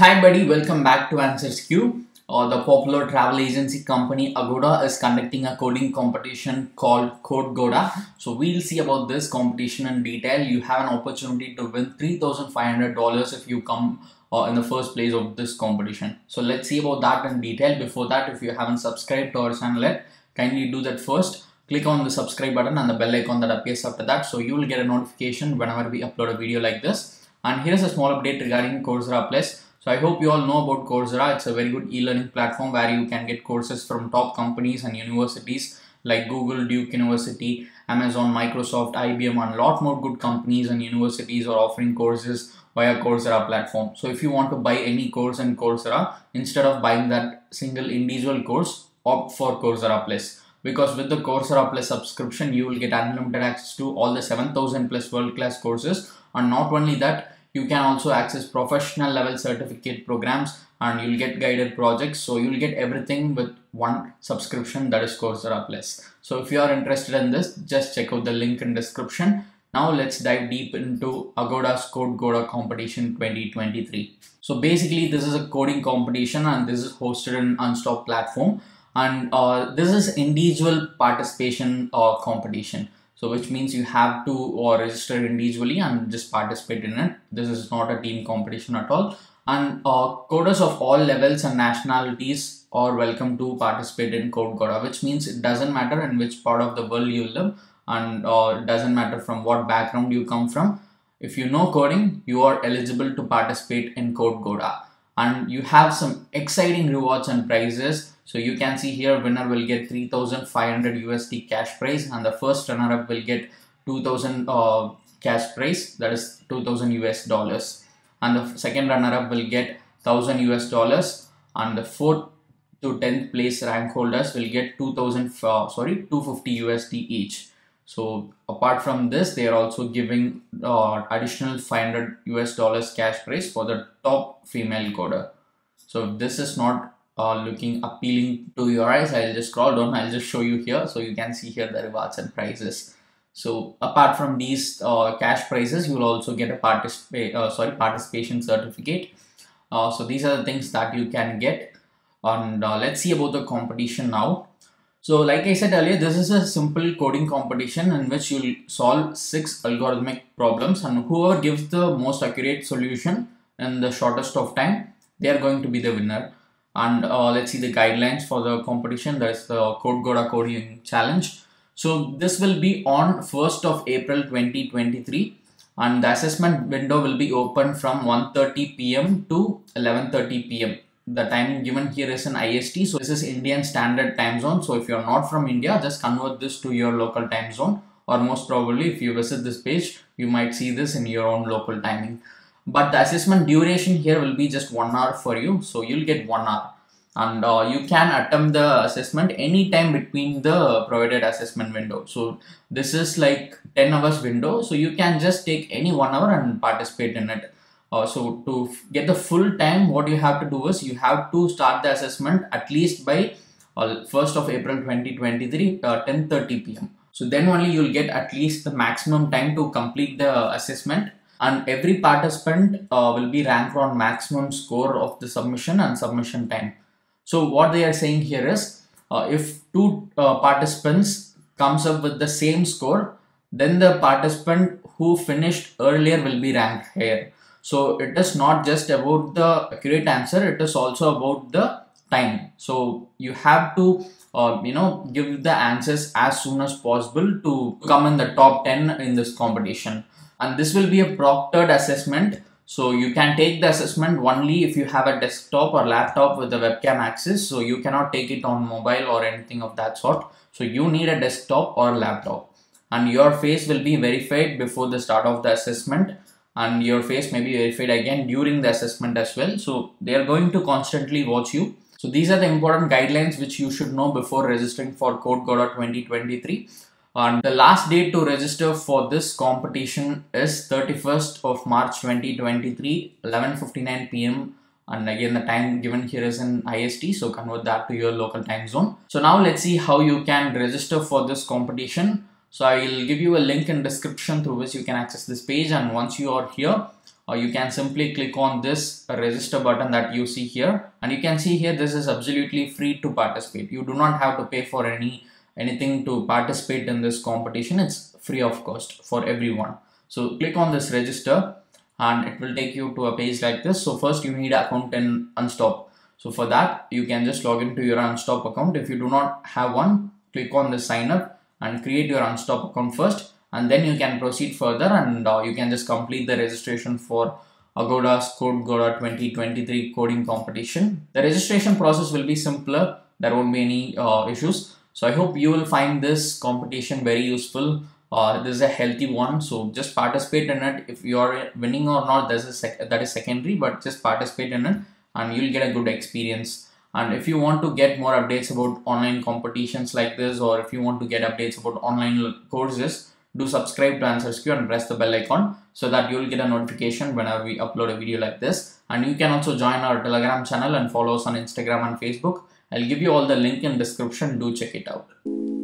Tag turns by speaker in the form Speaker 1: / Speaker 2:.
Speaker 1: Hi buddy, welcome back to Answers Q. Uh, the popular travel agency company Agoda is conducting a coding competition called Code CodeGoda. So we'll see about this competition in detail. You have an opportunity to win $3,500 if you come uh, in the first place of this competition. So let's see about that in detail. Before that, if you haven't subscribed to our channel yet, kindly do that first. Click on the subscribe button and the bell icon that appears after that. So you will get a notification whenever we upload a video like this. And here's a small update regarding Coursera Plus. So I hope you all know about Coursera. It's a very good e-learning platform where you can get courses from top companies and universities like Google, Duke University, Amazon, Microsoft, IBM and a lot more good companies and universities are offering courses via Coursera platform. So if you want to buy any course in Coursera, instead of buying that single individual course, opt for Coursera Plus. Because with the Coursera Plus subscription, you will get unlimited access to all the 7000 plus world-class courses. And not only that, you can also access professional level certificate programs and you'll get guided projects. So you'll get everything with one subscription that is coursera plus. So if you are interested in this just check out the link in description. Now let's dive deep into agoda's code goda competition 2023 so basically this is a coding competition and this is hosted in Unstop platform. And uh, this is individual participation uh, competition so which means you have to or register individually and just participate in it. This is not a team competition at all. And uh, coders of all levels and nationalities are welcome to participate in Codegoda which means it doesn't matter in which part of the world you live and uh, it doesn't matter from what background you come from. If you know coding you are eligible to participate in Codegoda and you have some exciting rewards and prizes. So you can see here winner will get 3500 USD cash prize and the first runner up will get 2000 uh, cash prize that is 2000 US dollars. And the second runner up will get 1000 US dollars and the fourth to 10th place rank holders will get 2000 uh, sorry 250 USD each so apart from this they are also giving uh, additional 500 US dollars cash prize for the top female coder. So this is not uh, looking appealing to your eyes. I'll just scroll down. I'll just show you here so you can see here the rewards and prizes. So apart from these uh, cash prizes you will also get a participate uh, sorry participation certificate. Uh, so these are the things that you can get. And uh, let's see about the competition now so like I said earlier this is a simple coding competition in which you'll solve six algorithmic problems and whoever gives the most accurate solution in the shortest of time they are going to be the winner. And uh, let's see the guidelines for the competition. That's the code goda coding challenge. So this will be on 1st of april 2023 and the assessment window will be open from 1:30 pm to 11:30 pm the time given here is in ist so this is indian standard time zone. So if you're not from india just convert this to your local time zone or most probably if you visit this page you might see this in your own local timing. But the assessment duration here will be just one hour for you so you'll get one hour. And uh, you can attempt the assessment anytime between the provided assessment window. So this is like 10 hours window so you can just take any one hour and participate in it uh, so to get the full time what you have to do is you have to start the assessment at least by uh, 1st of april 2023 uh, 10 30 pm so then only you'll get at least the maximum time to complete the assessment and every participant uh, will be ranked on maximum score of the submission and submission time. So what they are saying here is uh, if two uh, participants comes up with the same score, then the participant who finished earlier will be ranked higher. So it is not just about the accurate answer, it is also about the time. So you have to uh, you know give the answers as soon as possible to come in the top 10 in this competition. And this will be a proctored assessment. So you can take the assessment only if you have a desktop or laptop with the webcam access. So you cannot take it on mobile or anything of that sort. So you need a desktop or laptop. And your face will be verified before the start of the assessment and your face may be verified again during the assessment as well so they are going to constantly watch you so these are the important guidelines which you should know before registering for code goda 2023 and the last date to register for this competition is 31st of March 2023 11:59 p.m. and again the time given here is in IST so convert that to your local time zone. So now let's see how you can register for this competition. So I will give you a link in description through which you can access this page. And once you are here uh, you can simply click on this register button that you see here. And you can see here this is absolutely free to participate. You do not have to pay for any anything to participate in this competition. It's free of cost for everyone. So click on this register and it will take you to a page like this. So first you need account in unstop. So for that you can just log into your unstop account. If you do not have one click on the sign up and create your unstop account first and then you can proceed further and uh, you can just complete the registration for Agoda's Code Goda 2023 coding competition. The registration process will be simpler. There won't be any uh, issues. So I hope you will find this competition very useful. Uh, this is a healthy one. So just participate in it. If you are winning or not, that is, that is secondary, but just participate in it and you'll get a good experience. And if you want to get more updates about online competitions like this, or if you want to get updates about online courses, do subscribe to Answers Q and press the bell icon so that you'll get a notification whenever we upload a video like this. And you can also join our Telegram channel and follow us on Instagram and Facebook. I'll give you all the link in description. Do check it out.